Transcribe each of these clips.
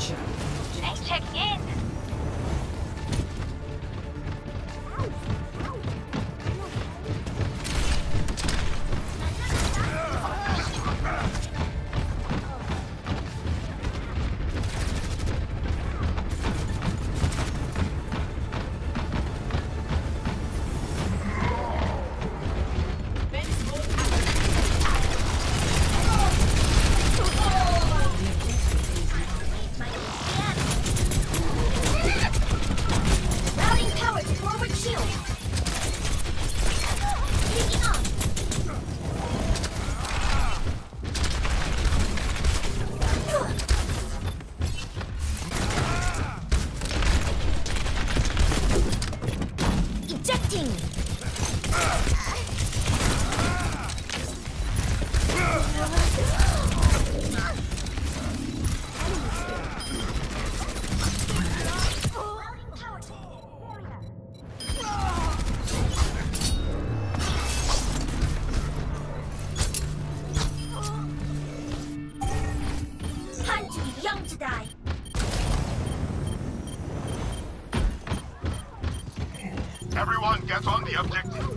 future. Let's check in. Everyone get on the objective.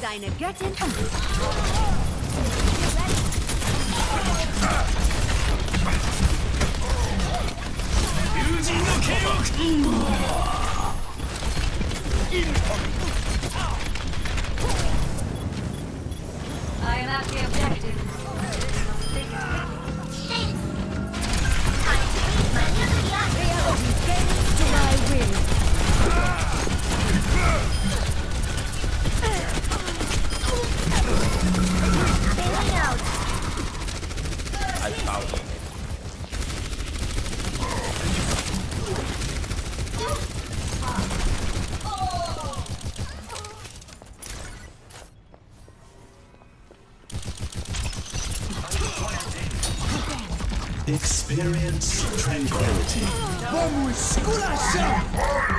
Deine Göttin. I am at the objective. tranquility. Vamos, esculacha!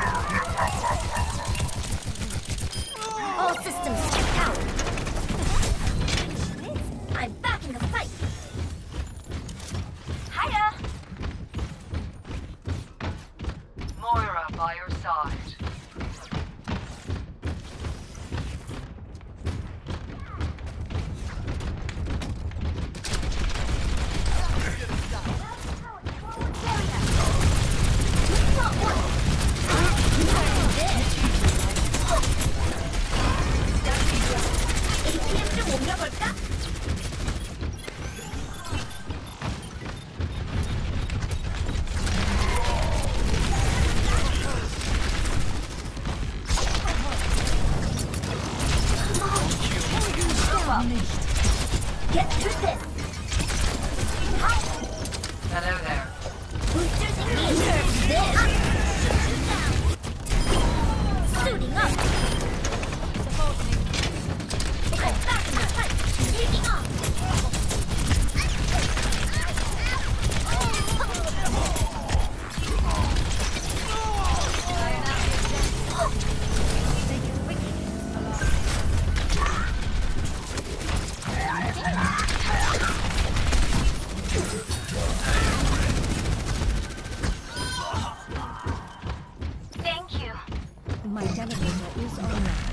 My generator is online.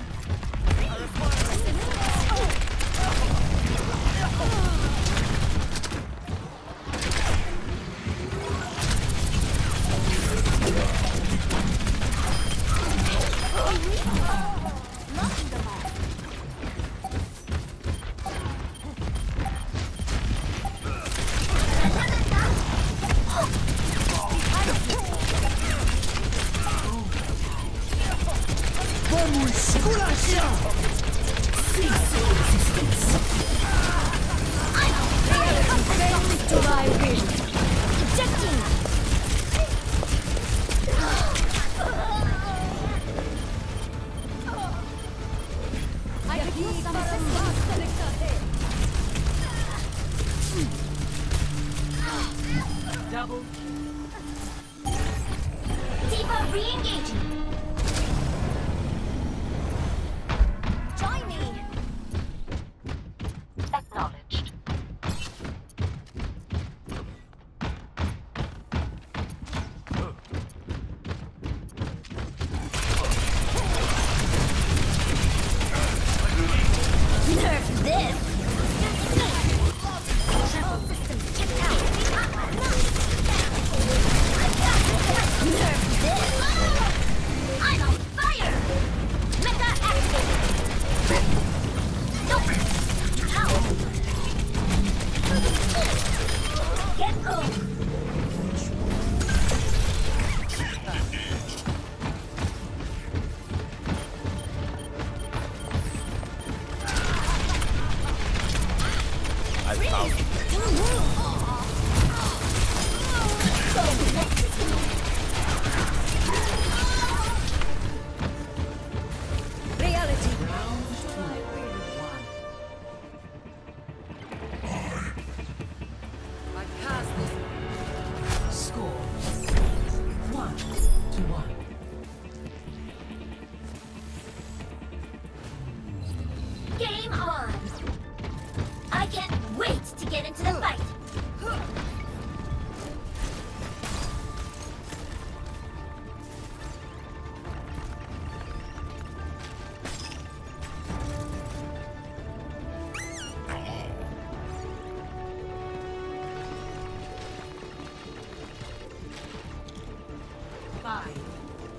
Five,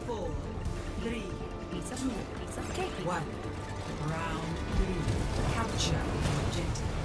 four, three, two, one. Round three. Capture objective.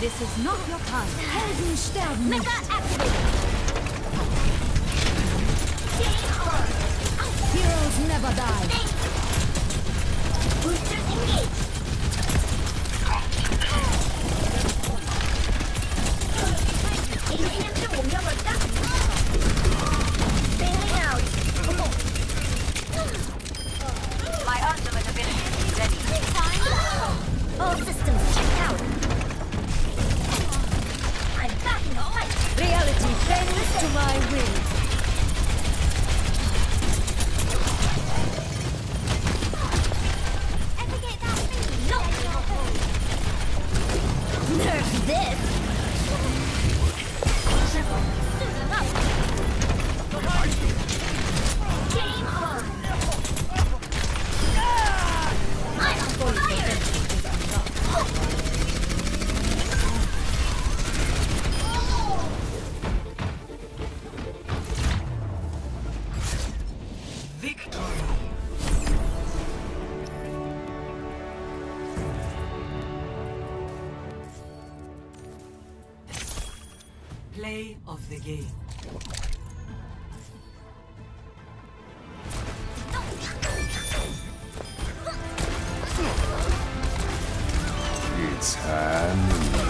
This is not your time. Heldenstern. Mega activated. Heroes never die. Boosters engaged. of the game. It's hand.